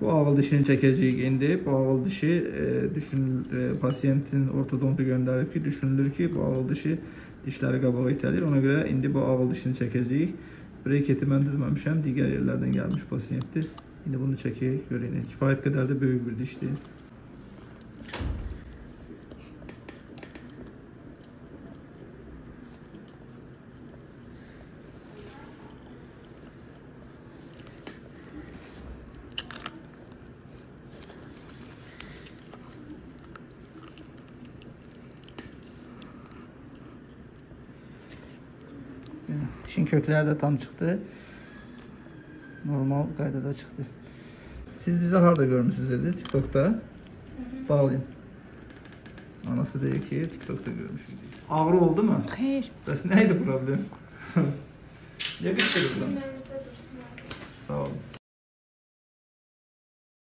Bu ağıl dişini çəkəcəyik indi. Bu ağıl dişi e, düşün e, pasiyentin ortodontu göndərib ki, düşünülür ki, bu ağıl dişi dişləri qabağa itəlir. Ona görə indi bu ağıl dişini çəkəcəyik. Breketi mən düzməmişəm. Digər yerlərdən gəlmiş pasiyentdir. İndi bunu çəkək, görək. Kifayət qədər də böyük bir dişdir. Dişin kökləri də tam çıxdı. Normal qaydada çıxdı. Siz bizi harda görmüsünüz dedi? TikTok'ta. Falin. Anası deyir ki, TikTok'ta görmüşük. Ağrı oldu mu? Xeyr. Bəs nə idi problem? Niyə qışqırırdın?